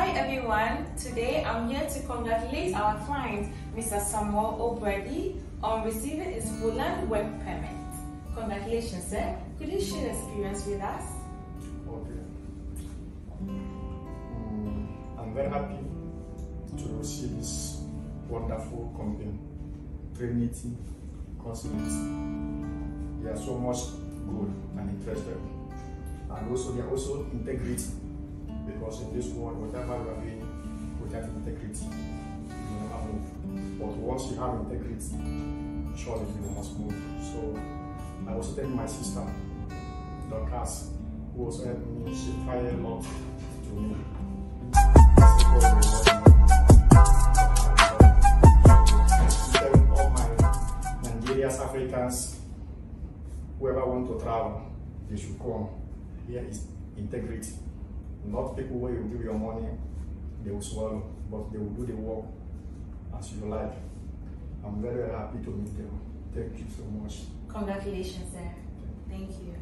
Hi everyone, today I'm here to congratulate our client Mr. Samuel Obiadi on receiving his Poland work permit. Congratulations sir, could you share your experience with us? Okay, mm, I'm very happy to see this wonderful company, Trenity Consultants. They are so much good and interested and also they are also integrated in this world, whatever you are doing without integrity, you will never move. But once you have integrity, surely you must move. So I also thank my sister, Dorcas, who also helped me. She tried a lot to me. Telling all my Nigerians, Africans, whoever want to travel, they should come. Here is integrity. Not people where you give your money, they will swallow, but they will do the work as you like. I'm very, very happy to meet them. Thank you so much. Congratulations, sir. Thank you.